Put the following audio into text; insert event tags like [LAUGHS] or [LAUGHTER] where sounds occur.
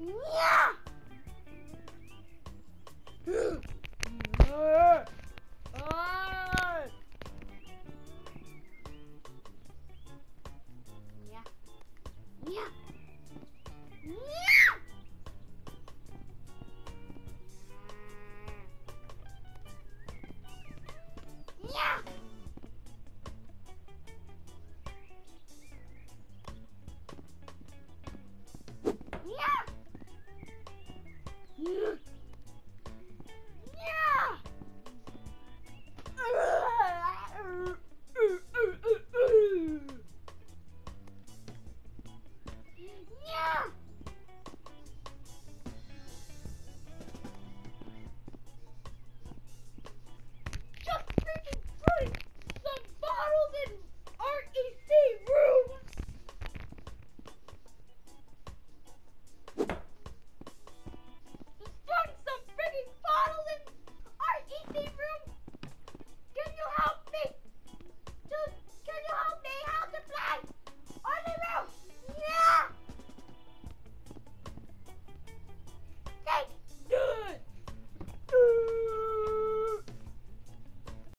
Yeah! Yeah! [LAUGHS] [LAUGHS]